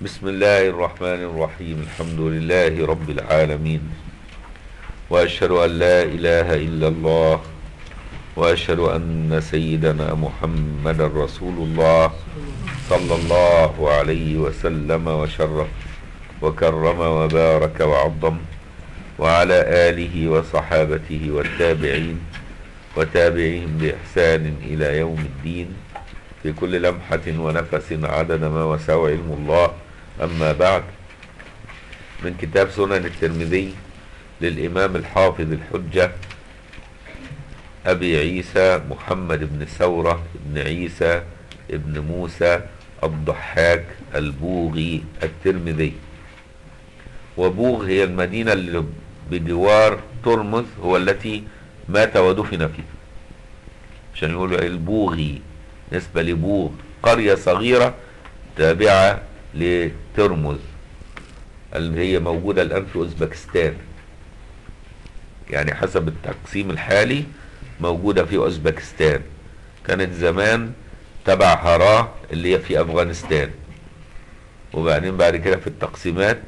بسم الله الرحمن الرحيم الحمد لله رب العالمين وأشهد أن لا إله إلا الله وأشهد أن سيدنا محمد رسول الله صلى الله عليه وسلم وشرف وكرم وبارك وعظم وعلى آله وصحابته والتابعين وتابعهم بإحسان إلى يوم الدين في كل لمحة ونفس عدد ما وسع علم الله أما بعد من كتاب سنن الترمذي للإمام الحافظ الحجة أبي عيسى محمد بن ثورة بن عيسى بن موسى الضحاك البوغي الترمذي. وبوغ هي المدينة اللي بجوار ترمذ هو التي مات ودفن فيها. عشان يقولوا البوغي نسبة لبوغ قرية صغيرة تابعة لترمز اللي هي موجودة الآن في أوزبكستان. يعني حسب التقسيم الحالي موجودة في أوزبكستان. كانت زمان تبع هراه اللي هي في أفغانستان. وبعدين بعد كده في التقسيمات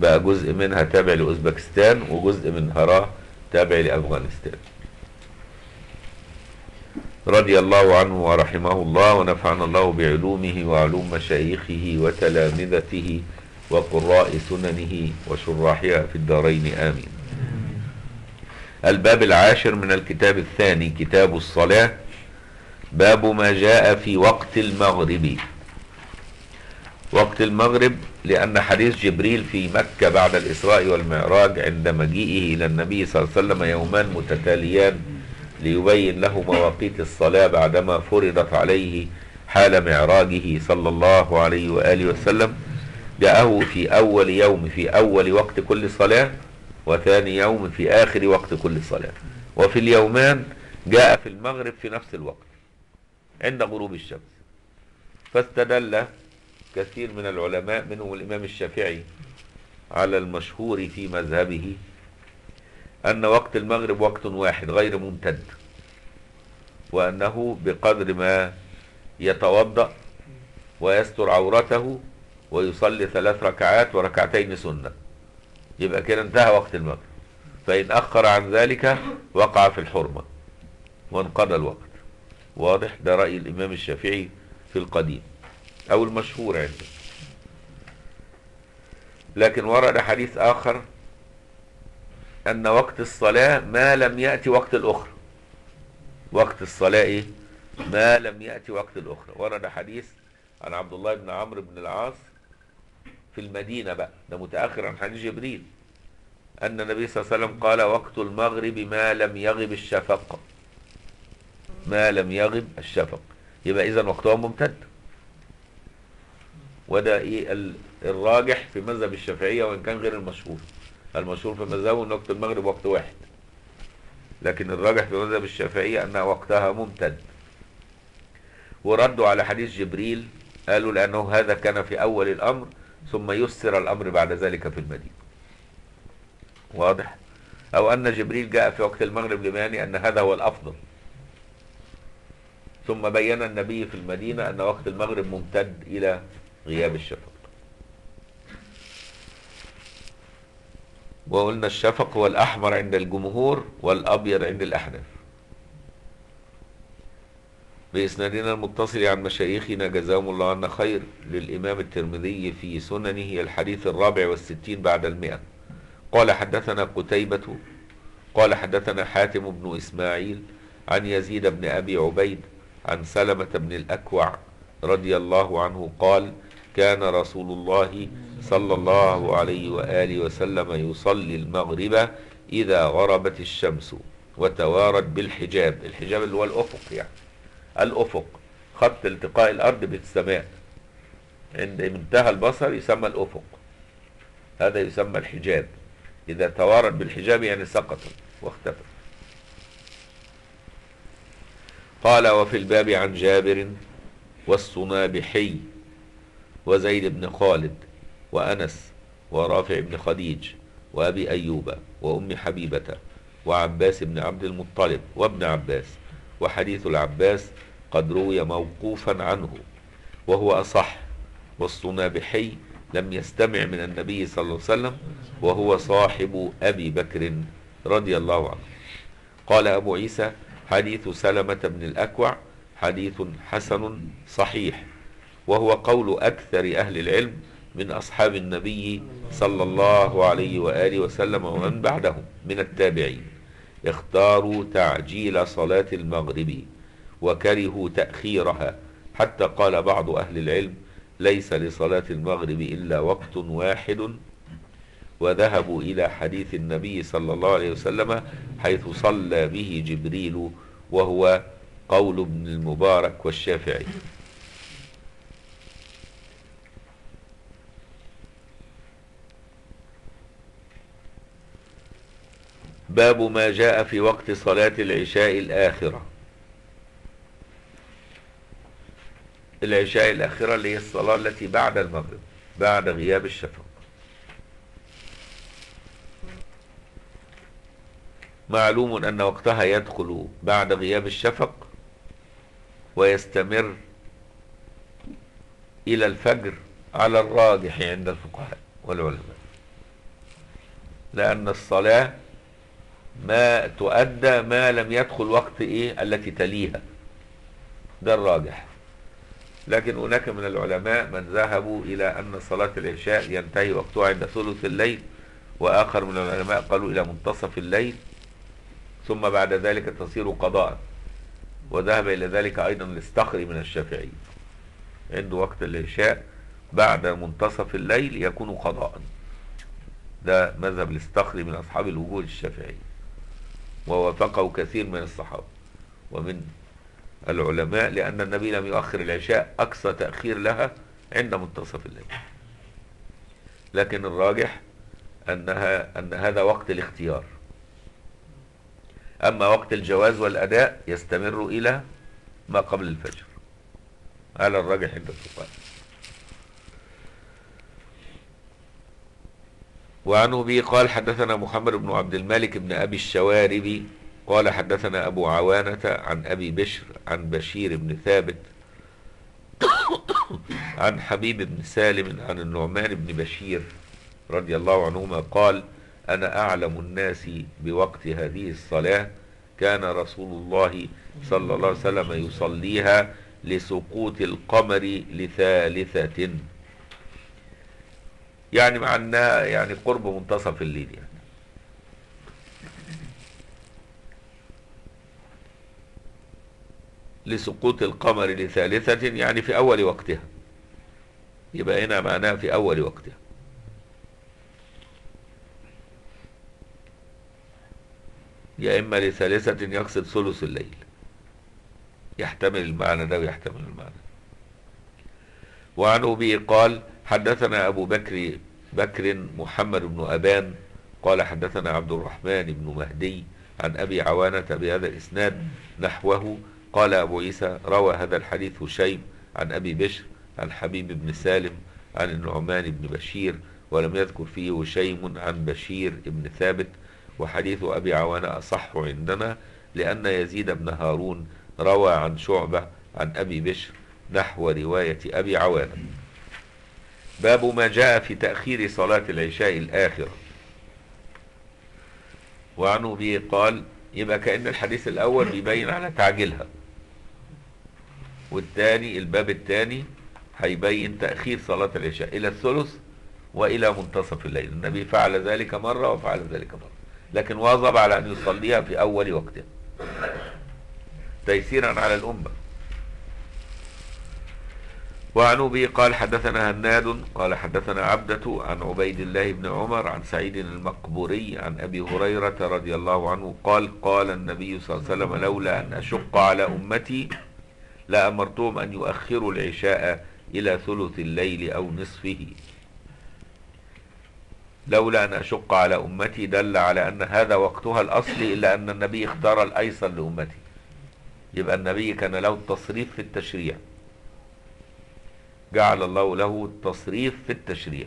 بقى جزء منها تابع لأوزبكستان وجزء من هراه تابع لأفغانستان. رضي الله عنه ورحمه الله ونفعنا الله بعلومه وعلوم مشايخه وتلامذته وقراء سننه وشراحها في الدارين. آمين. الباب العاشر من الكتاب الثاني كتاب الصلاة. باب ما جاء في وقت المغرب. وقت المغرب لأن حديث جبريل في مكة بعد الإسراء والمعراج عند مجيئه إلى النبي صلى الله عليه وسلم يومان متتاليان ليبين له مواقيت الصلاة بعدما فرضت عليه حال معراجه صلى الله عليه وآله وسلم جاءه في أول يوم في أول وقت كل صلاة وثاني يوم في آخر وقت كل صلاة. وفي اليومان جاء في المغرب في نفس الوقت عند غروب الشمس. فاستدل كثير من العلماء منهم الإمام الشافعي على المشهور في مذهبه أن وقت المغرب وقت واحد غير ممتد. وأنه بقدر ما يتوضأ ويستر عورته ويصلي ثلاث ركعات وركعتين سنة. يبقى كده انتهى وقت المغرب. فإن أخر عن ذلك وقع في الحرمة وانقضى الوقت. واضح؟ ده رأي الإمام الشافعي في القديم أو المشهور عنده. لكن ورد حديث آخر أن وقت الصلاة ما لم يأتي وقت الأخرى. وقت الصلاة إيه؟ ما لم يأتي وقت الأخرى. ورد حديث عن عبد الله بن عمرو بن العاص في المدينة بقى. ده متأخر عن حديث جبريل. أن النبي صلى الله عليه وسلم قال وقت المغرب ما لم يغب الشفق. ما لم يغب الشفق. يبقى إذا وقتها ممتد. وده إيه؟ الراجح في مذهب الشافعية وإن كان غير المشهور. المشهور في مذهبه ان وقت المغرب وقت واحد. لكن الراجح في مذهب الشافعية أن وقتها ممتد. وردوا على حديث جبريل قالوا لأنه هذا كان في أول الأمر ثم يسر الأمر بعد ذلك في المدينة. واضح؟ أو أن جبريل جاء في وقت المغرب لماني أن هذا هو الأفضل. ثم بين النبي في المدينة أن وقت المغرب ممتد إلى غياب الشفق وقلنا الشفق هو الأحمر عند الجمهور والأبيض عند الأحناف. بإسنادنا المتصل عن مشايخنا جزاهم الله عنا خير للإمام الترمذي في سننه الحديث الرابع والستين بعد المئة. قال حدثنا قتيبة قال حدثنا حاتم بن إسماعيل عن يزيد بن أبي عبيد عن سلمة بن الأكوع رضي الله عنه قال كان رسول الله صلى الله عليه وآله وسلم يصلي المغرب إذا غربت الشمس وتوارد بالحجاب. الحجاب اللي هو الأفق يعني. الأفق. خط التقاء الأرض بالسماء. عند منتهى البصر يسمى الأفق. هذا يسمى الحجاب. إذا توارد بالحجاب يعني سقط واختفى. قال وفي الباب عن جابر والصنابحي وزيد بن خالد وأنس ورافع بن خديج وأبي أيوب وأم حبيبة وعباس بن عبد المطلب وابن عباس وحديث العباس قد روي موقوفا عنه وهو أصح والصنابحي لم يستمع من النبي صلى الله عليه وسلم وهو صاحب أبي بكر رضي الله عنه. قال أبو عيسى حديث سلمة بن الأكوع حديث حسن صحيح وهو قول أكثر أهل العلم من أصحاب النبي صلى الله عليه وآله وسلم ومن بعدهم من التابعين. اختاروا تعجيل صلاة المغرب وكرهوا تأخيرها. حتى قال بعض أهل العلم ليس لصلاة المغرب إلا وقت واحد. وذهبوا إلى حديث النبي صلى الله عليه وسلم حيث صلى به جبريل وهو قول ابن المبارك والشافعي. باب ما جاء في وقت صلاة العشاء الآخرة. العشاء الآخرة اللي هي الصلاة التي بعد المغرب بعد غياب الشفق. معلوم أن وقتها يدخل بعد غياب الشفق ويستمر إلى الفجر على الراجح عند الفقهاء والعلماء لأن الصلاة ما تؤدى ما لم يدخل وقت إيه التي تليها. ده الراجح. لكن هناك من العلماء من ذهبوا إلى أن صلاة العشاء ينتهي وقتها عند ثلث الليل وآخر من العلماء قالوا إلى منتصف الليل ثم بعد ذلك تصير قضاء. وذهب إلى ذلك أيضا الاستخري من الشافعي. عنده وقت العشاء بعد منتصف الليل يكون قضاء. ده مذهب الاستخري من أصحاب الوجود الشافعي. ووافقه كثير من الصحابة ومن العلماء لأن النبي لم يؤخر العشاء أقصى تأخير لها عند منتصف الليل. لكن الراجح أنها أن هذا وقت الاختيار. أما وقت الجواز والأداء يستمر إلى ما قبل الفجر. على الراجح عند الفقهاء. وعنه به قال حدثنا محمد بن عبد الملك بن أبي الشوارب قال حدثنا أبو عوانة عن أبي بشر عن بشير بن ثابت عن حبيب بن سالم عن النعمان بن بشير رضي الله عنهما قال أنا أعلم الناس بوقت هذه الصلاة. كان رسول الله صلى الله عليه وسلم يصليها لسقوط القمر لثالثة. يعني مع أنها يعني قرب منتصف الليل يعني. لسقوط القمر لثالثة يعني في أول وقتها. يبقى هنا معناها في أول وقتها. يا إما لثالثة يقصد ثلث الليل. يحتمل المعنى ده ويحتمل المعنى وعن أبي قال حدثنا أبو بكر بكر محمد بن أبان قال حدثنا عبد الرحمن بن مهدي عن أبي عوانة بهذا الإسناد نحوه. قال أبو عيسى روى هذا الحديث هشيم عن أبي بشر عن حبيب بن سالم عن النعمان بن بشير ولم يذكر فيه هشيم عن بشير بن ثابت. وحديث أبي عوانة أصح عندنا لأن يزيد بن هارون روى عن شعبة عن أبي بشر نحو رواية أبي عوانة. باب ما جاء في تأخير صلاة العشاء الآخرة وعنه به قال يبقى كأن الحديث الأول بيبين على تعجيلها. والثاني الباب الثاني هيبين تأخير صلاة العشاء إلى الثلث وإلى منتصف الليل. النبي فعل ذلك مرة وفعل ذلك مرة لكن واظب على أن يصليها في أول وقتها. تيسيرا على الأمة. وعن أبي قال حدثنا هناد قال حدثنا عبدة عن عبيد الله بن عمر عن سعيد المقبوري عن أبي هريرة رضي الله عنه قال قال النبي صلى الله عليه وسلم لولا أن أشق على أمتي لأمرتهم أن يؤخروا العشاء إلى ثلث الليل أو نصفه. لولا أن أشق على أمتي دل على أن هذا وقتها الأصلي إلا أن النبي اختار الأيسر لأمتي. يبقى النبي كان له التصريف في التشريع. جعل الله له التصريف في التشريع.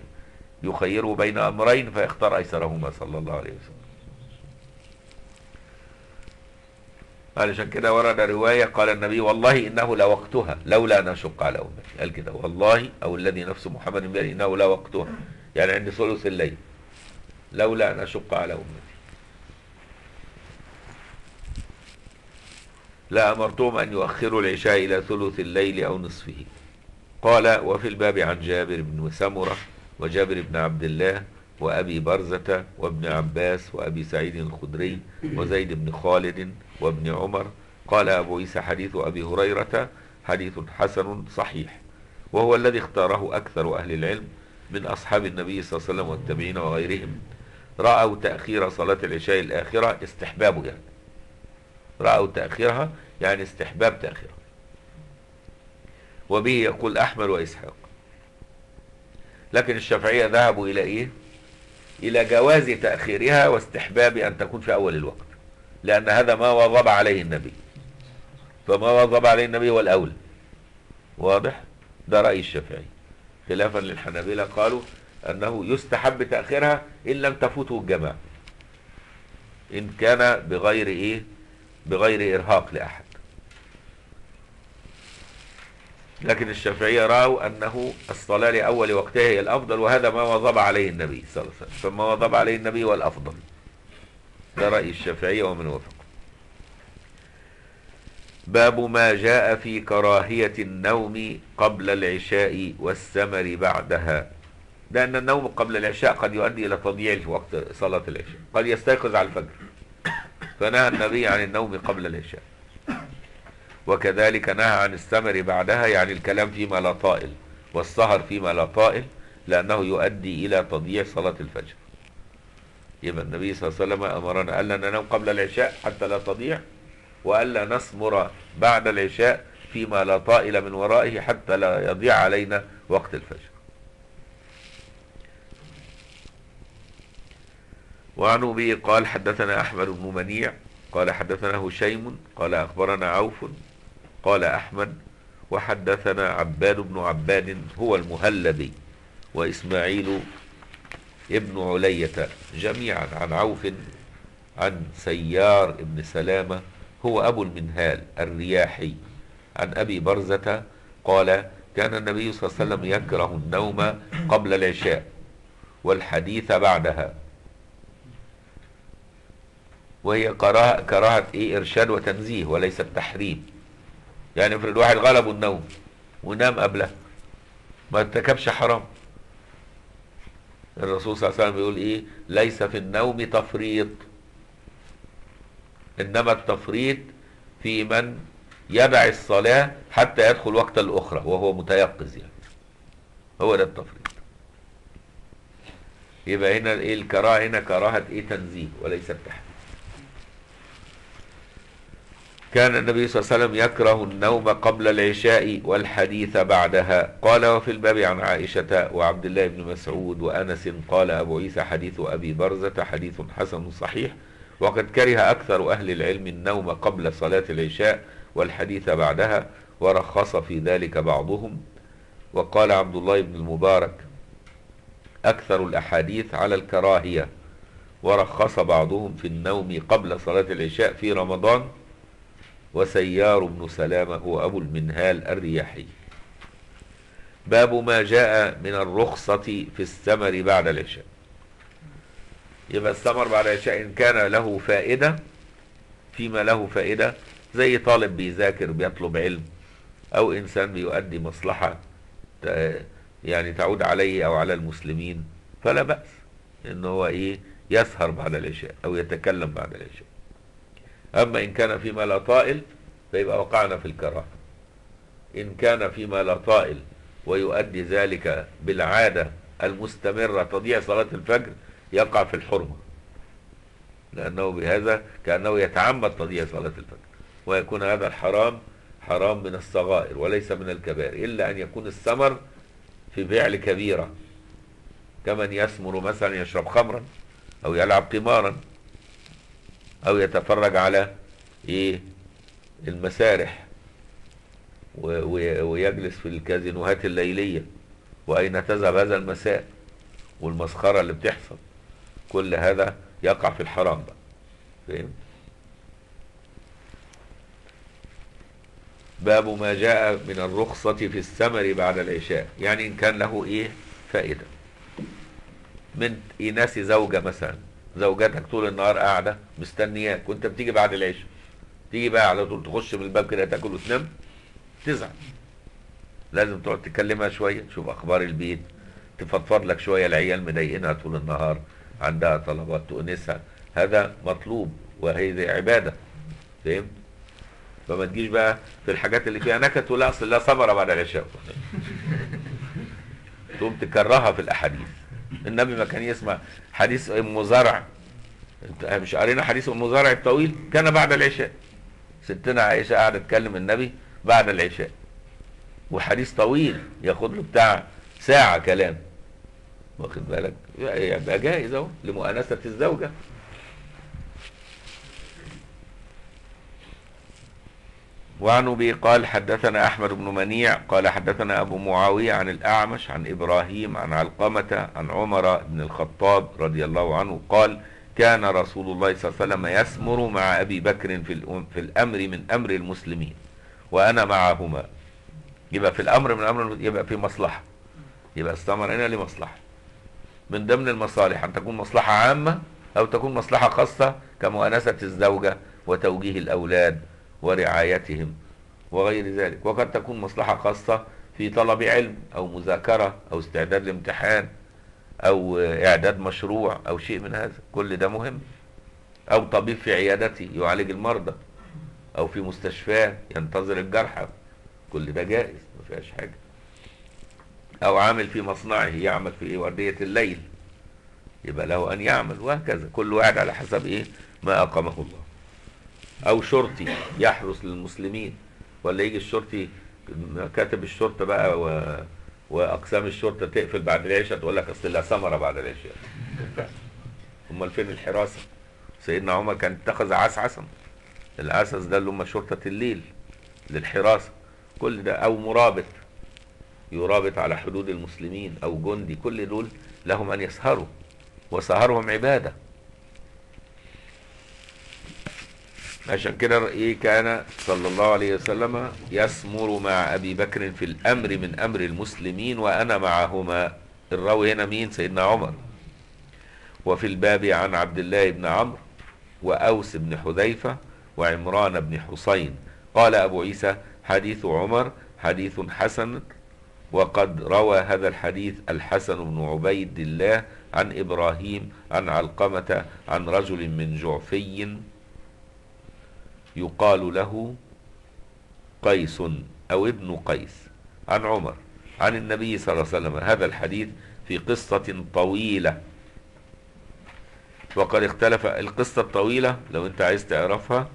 يخيره بين أمرين فيختار أيسرهما صلى الله عليه وسلم. علشان كده ورد رواية قال النبي والله إنه لوقتها لولا أن أشق على أمتي. قال كده والله أو الذي نفس محمد بيده إنه لوقتها. يعني عند ثلث الليل. لولا أن أشق على أمتي. لأمرتهم أن يؤخروا العشاء إلى ثلث الليل أو نصفه. قال وفي الباب عن جابر بن سمرة وجابر بن عبد الله وأبي برزة وابن عباس وأبي سعيد الخدري وزيد بن خالد وابن عمر. قال أبو عيسى حديث أبي هريرة حديث حسن صحيح وهو الذي اختاره أكثر أهل العلم من أصحاب النبي صلى الله عليه وسلم والتابعين وغيرهم. رأوا تأخير صلاة العشاء الآخرة استحبابه يعني. رأوا تأخيرها يعني استحباب تأخيرها. وبه يقول أحمد وإسحاق. لكن الشافعية ذهبوا إلى إيه؟ إلى جواز تأخيرها واستحباب أن تكون في أول الوقت لأن هذا ما واظب عليه النبي. فما واظب عليه النبي هو الأول. واضح؟ ده رأي الشافعي. خلافا للحنابلة قالوا أنه يستحب تأخيرها إن لم تفوته الجماعة. إن كان بغير إيه؟ بغير إرهاق لأحد. لكن الشافعية رأوا أنه الصلاة لأول وقتها هي الأفضل وهذا ما وضب عليه النبي صلى الله عليه وسلم. فما وضب عليه النبي هو الأفضل ده رأي الشافعية ومن وفق باب ما جاء في كراهية النوم قبل العشاء والسمر بعدها. لأن النوم قبل العشاء قد يؤدي إلى تضييع وقت صلاة العشاء. قد يستيقظ على الفجر. فنهى النبي عن النوم قبل العشاء. وكذلك نهى عن السمر بعدها يعني الكلام فيما لا طائل والسهر فيما لا طائل لأنه يؤدي إلى تضييع صلاة الفجر. يبقى النبي صلى الله عليه وسلم أمرنا ألا ننام قبل العشاء حتى لا تضيع وألا نسمر بعد العشاء فيما لا طائل من ورائه حتى لا يضيع علينا وقت الفجر. وعن أبي قال حدثنا أحمد بن منيع قال حدثنا هشيم قال أخبرنا عوف قال أحمد وحدثنا عباد بن عباد هو المهلبي وإسماعيل ابن علية جميعا عن عوف عن سيار ابن سلامة هو أبو المنهال الرياحي عن أبي برزة قال كان النبي صلى الله عليه وسلم يكره النوم قبل العشاء والحديث بعدها وهي كراهة, إيه إرشاد وتنزيه وليس التحريم يعني افرض واحد غلبه النوم ونام قبله ما ارتكبش حرام. الرسول صلى الله عليه وسلم بيقول إيه؟ ليس في النوم تفريط. إنما التفريط في من يدع الصلاة حتى يدخل وقت الأخرى وهو متيقظ يعني. هو ده التفريط. يبقى هنا إيه الكراهة؟ هنا كراهة إيه؟ تنزيه وليس التحريم. كان النبي صلى الله عليه وسلم يكره النوم قبل العشاء والحديث بعدها. قال وفي الباب عن عائشة وعبد الله بن مسعود وأنس قال أبو عيسى حديث أبي برزة حديث حسن صحيح وقد كره أكثر أهل العلم النوم قبل صلاة العشاء والحديث بعدها ورخص في ذلك بعضهم. وقال عبد الله بن المبارك أكثر الأحاديث على الكراهية ورخص بعضهم في النوم قبل صلاة العشاء في رمضان وسيار بن سلامة هو أبو المنهال الرياحي. باب ما جاء من الرخصة في السمر بعد العشاء. يبقى السمر بعد العشاء إن كان له فائدة فيما له فائدة زي طالب بيذاكر بيطلب علم أو إنسان بيؤدي مصلحة يعني تعود عليه أو على المسلمين فلا بأس إن هو إيه يسهر بعد العشاء أو يتكلم بعد العشاء. أما إن كان فيما لا طائل فيبقى وقعنا في الكراهة. إن كان فيما لا طائل ويؤدي ذلك بالعادة المستمرة تضيع صلاة الفجر يقع في الحرمة. لأنه بهذا كأنه يتعمد تضييع صلاة الفجر. ويكون هذا الحرام حرام من الصغائر وليس من الكبائر إلا أن يكون الثمر في فعل كبيرة. كمن يسمر مثلا يشرب خمرا أو يلعب قمارا أو يتفرج على إيه؟ المسارح. ويجلس في الكازينوهات الليلية. وأين تذهب هذا المساء؟ والمسخرة اللي بتحصل. كل هذا يقع في الحرام بقى. فهمت؟ باب ما جاء من الرخصة في السمر بعد العشاء. يعني إن كان له إيه؟ فائدة. من إناث زوجة مثلا. زوجتك طول النهار قاعدة مستنياك. وانت بتيجي بعد العشاء. تيجي بقى على طول تخش من الباب كده تاكل وتنام تزعل. لازم تقعد تكلمها شوية تشوف أخبار البيت تفضفض لك شوية. العيال مضايقينها طول النهار عندها طلبات تؤنسها. هذا مطلوب وهي عبادة. فهمت؟ فما تجيش بقى في الحاجات اللي فيها نكت ولا أصل لا ثمره بعد العشاء. تقوم تكرهها في الأحاديث. النبي ما كان يسمع حديث ام زرع مش قرينا حديث ام زرع الطويل؟ كان بعد العشاء. ستنا عائشة قاعدة تكلم النبي بعد العشاء. وحديث طويل ياخد له بتاع ساعة كلام. واخد بالك؟ يبقى جائز أهو لمؤانسة الزوجة. وعن أبي قال حدثنا أحمد بن منيع قال حدثنا أبو معاوية عن الأعمش عن إبراهيم عن علقمة عن عمر بن الخطاب رضي الله عنه قال كان رسول الله صلى الله عليه وسلم يسمر مع أبي بكر في في الأمر من أمر المسلمين وأنا معهما. يبقى في الأمر من أمر يبقى في مصلحة. يبقى استمر هنا لمصلحة. من ضمن المصالح أن تكون مصلحة عامة أو تكون مصلحة خاصة كمؤانسة الزوجة وتوجيه الأولاد. ورعايتهم وغير ذلك. وقد تكون مصلحة خاصة في طلب علم أو مذاكرة أو استعداد لامتحان أو إعداد مشروع أو شيء من هذا. كل ده مهم. أو طبيب في عيادته يعالج المرضى أو في مستشفاه ينتظر الجرحى. كل ده جائز ما فيهاش حاجة. أو عامل في مصنعه يعمل في وردية الليل يبقى له أن يعمل وهكذا. كل واحد على حسب إيه ما أقامه الله. أو شرطي يحرس للمسلمين ولا يجي الشرطي كاتب الشرطة بقى و... وأقسام الشرطة تقفل بعد العشاء تقول لك أصل لا ثمرة بعد العشاء. أمال فين الحراسة؟ سيدنا عمر كان اتخذ عسعسا العسس ده اللي هم شرطة الليل للحراسة. كل ده أو مرابط يرابط على حدود المسلمين أو جندي كل دول لهم أن يسهروا وسهرهم عبادة. عشان كده إيه كان صلى الله عليه وسلم يسمر مع أبي بكر في الأمر من أمر المسلمين وأنا معهما. الراوي هنا مين؟ سيدنا عمر. وفي الباب عن عبد الله بن عمرو وأوس بن حذيفة وعمران بن حسين. قال أبو عيسى حديث عمر حديث حسن وقد روى هذا الحديث الحسن بن عبيد الله عن إبراهيم عن علقمة عن رجل من جعفي يقال له قيس أو ابن قيس عن عمر عن النبي صلى الله عليه وسلم. هذا الحديث في قصة طويلة. وقد اختلف القصة الطويلة لو انت عايز تعرفها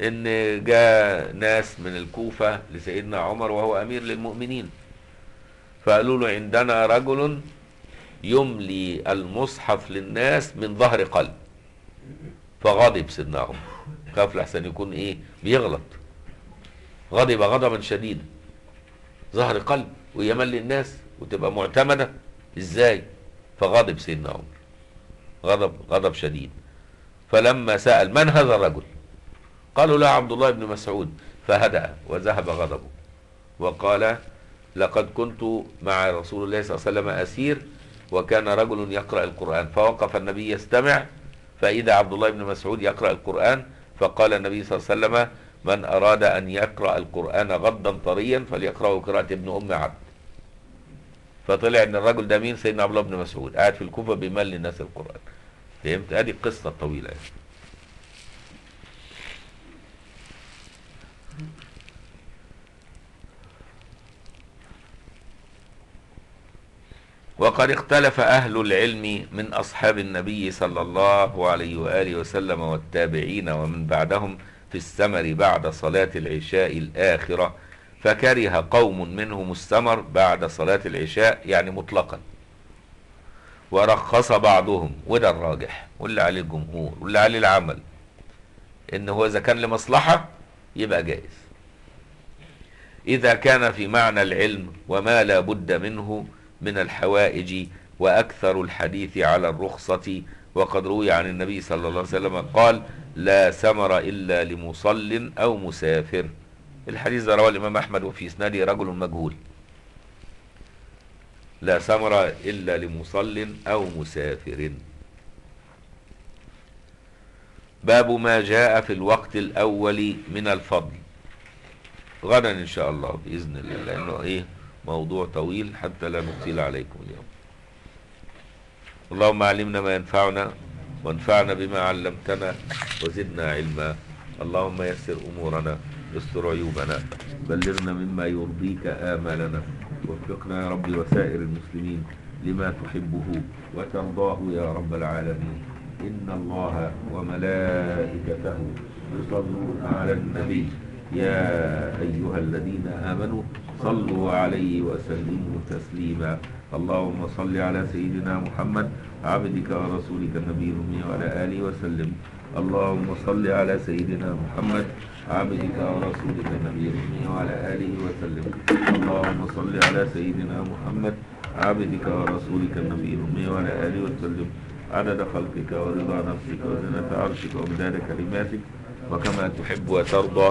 إن جاء ناس من الكوفة لسيدنا عمر وهو أمير للمؤمنين. فقالوا له عندنا رجل يملي المصحف للناس من ظهر قلب. فغضب سيدنا عمر. خاف لحسن يكون إيه؟ بيغلط. غضب غضبا شديدا. ظهر قلب ويمل الناس وتبقى معتمدة. إزاي؟ فغضب سيدنا عمر. غضب غضب شديد. فلما سأل من هذا الرجل؟ قالوا لا عبد الله بن مسعود. فهدأ وذهب غضبه. وقال لقد كنت مع رسول الله صلى الله عليه وسلم أسير وكان رجل يقرأ القرآن. فوقف النبي يستمع. فإذا عبد الله بن مسعود يقرأ القرآن فقال النبي صلى الله عليه وسلم من أراد أن يقرأ القرآن غضا طريا فليقرأه قراءة ابن أم عبد. فطلع إن الرجل ده مين؟ سيدنا عبد الله بن مسعود قاعد في الكوفة بيملي الناس القرآن. فهمت؟ أدي القصة الطويلة يعني. وقد اختلف أهل العلم من أصحاب النبي صلى الله عليه وآله وسلم والتابعين ومن بعدهم في السمر بعد صلاة العشاء الآخرة فكره قوم منهم السمر بعد صلاة العشاء يعني مطلقا. ورخص بعضهم وده الراجح واللي عليه الجمهور واللي عليه العمل إن هو إذا كان لمصلحة يبقى جائز. إذا كان في معنى العلم وما لا بد منه من الحوائج وأكثر الحديث على الرخصة. وقد روي عن النبي صلى الله عليه وسلم قال لا ثمر إلا لمصل أو مسافر. الحديث ده رواه الإمام أحمد وفي إسناده رجل مجهول. لا ثمر إلا لمصل أو مسافر. باب ما جاء في الوقت الأول من الفضل. غدا إن شاء الله بإذن الله لأنه إيه؟ موضوع طويل حتى لا نطيل عليكم اليوم. اللهم علمنا ما ينفعنا وانفعنا بما علمتنا وزدنا علما. اللهم يسر أمورنا استر عيوبنا بلغنا مما يرضيك آمالنا. وفقنا يا رب وسائر المسلمين لما تحبه وترضاه يا رب العالمين. إن الله وملائكته يصلون على النبي. يا أيها الذين آمنوا صلوا عليه وسلموا تسليما. اللهم صل على سيدنا محمد عبدك ورسولك النبي الأمي وعلى آله وسلم. اللهم صل على سيدنا محمد عبدك ورسولك النبي الأمي وعلى آله وسلم. اللهم صل على سيدنا محمد عبدك ورسولك النبي الأمي وعلى آله وسلم. عدد خلقك ورضا نفسك وزنة عرشك ومداد كلماتك. وكما تحب وترضى.